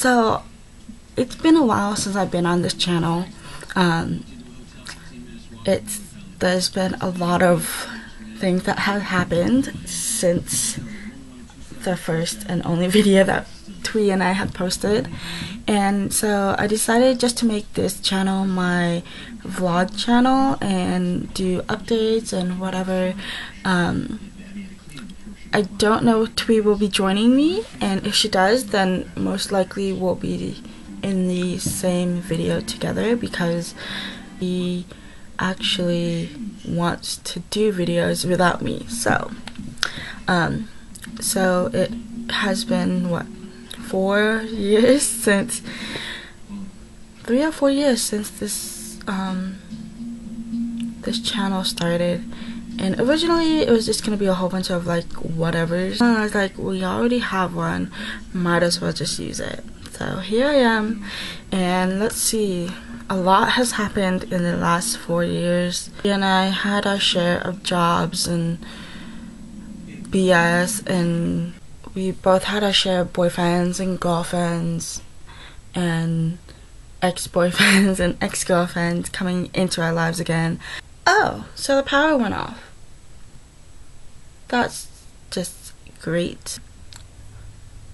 so it's been a while since I've been on this channel. Um, it's there's been a lot of things that have happened since the first and only video that Twee and I had posted. And so I decided just to make this channel my vlog channel and do updates and whatever. Um, I don't know if Twee will be joining me, and if she does, then most likely we'll be in the same video together because he actually wants to do videos without me. So, um, so it has been what four years since three or four years since this um this channel started and originally, it was just gonna be a whole bunch of like whatevers. Uh, and I was like, we already have one, might as well just use it. So here I am, and let's see. A lot has happened in the last four years. And I had our share of jobs and BS, and we both had our share of boyfriends and girlfriends, and ex-boyfriends and ex-girlfriends coming into our lives again. Oh, so the power went off that's just great.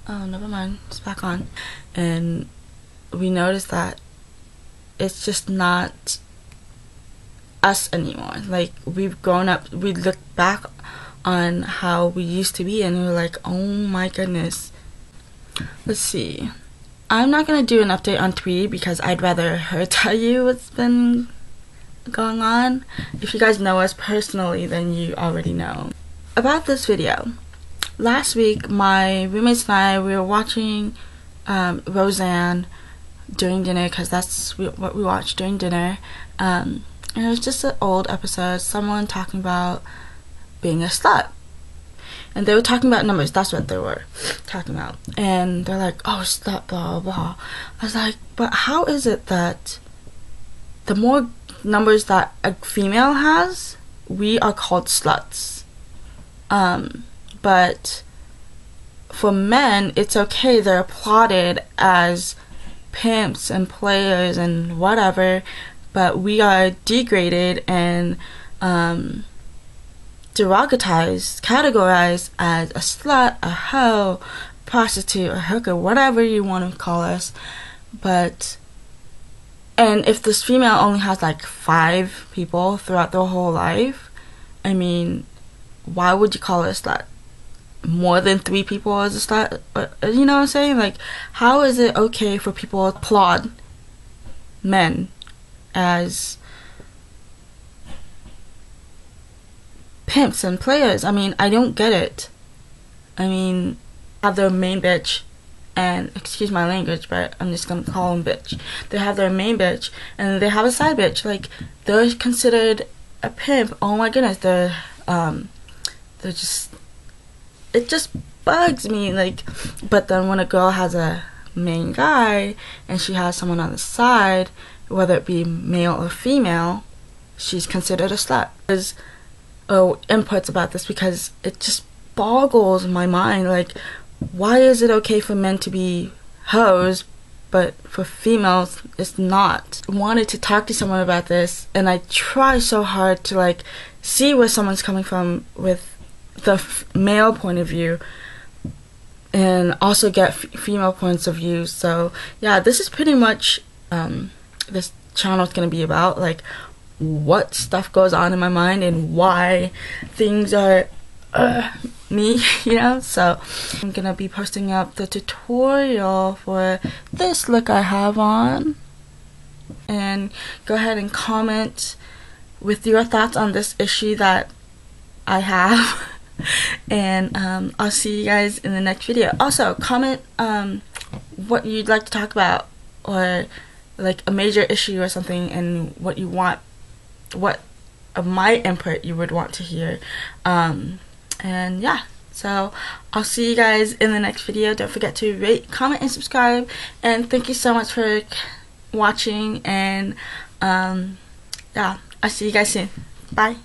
Oh, never mind. It's back on. And we noticed that it's just not us anymore. Like, we've grown up, we look back on how we used to be, and we're like, oh my goodness. Let's see. I'm not gonna do an update on Twee because I'd rather her tell you what's been going on. If you guys know us personally, then you already know about this video. Last week, my roommates and I, we were watching um, Roseanne during dinner because that's what we watched during dinner. Um, and it was just an old episode, someone talking about being a slut. And they were talking about numbers, that's what they were talking about. And they're like, oh, slut, blah, blah. I was like, but how is it that the more numbers that a female has, we are called sluts? Um, but for men, it's okay. They're applauded as pimps and players and whatever, but we are degraded and um, derogatized, categorized as a slut, a hoe, prostitute, a hooker, whatever you want to call us. But and if this female only has like five people throughout their whole life, I mean, why would you call it a slut? More than three people as a slut? Uh, you know what I'm saying? Like, how is it okay for people to applaud men as pimps and players? I mean, I don't get it. I mean, have their main bitch and excuse my language, but I'm just gonna call them bitch. They have their main bitch and they have a side bitch. Like they're considered a pimp. Oh my goodness, they're um they're just it just bugs me like but then when a girl has a main guy and she has someone on the side whether it be male or female she's considered a slut. There's oh inputs about this because it just boggles my mind like why is it okay for men to be hoes but for females it's not. I wanted to talk to someone about this and i try so hard to like see where someone's coming from with the male point of view and also get female points of view. So yeah, this is pretty much um, this channel is gonna be about like what stuff goes on in my mind and why things are uh, me, you know. So I'm gonna be posting up the tutorial for this look I have on, and go ahead and comment with your thoughts on this issue that I have. and um, I'll see you guys in the next video. Also, comment um, what you'd like to talk about or like a major issue or something and what you want, what of my input you would want to hear. Um, and yeah, so I'll see you guys in the next video. Don't forget to rate, comment, and subscribe. And thank you so much for watching. And um, yeah, I'll see you guys soon. Bye.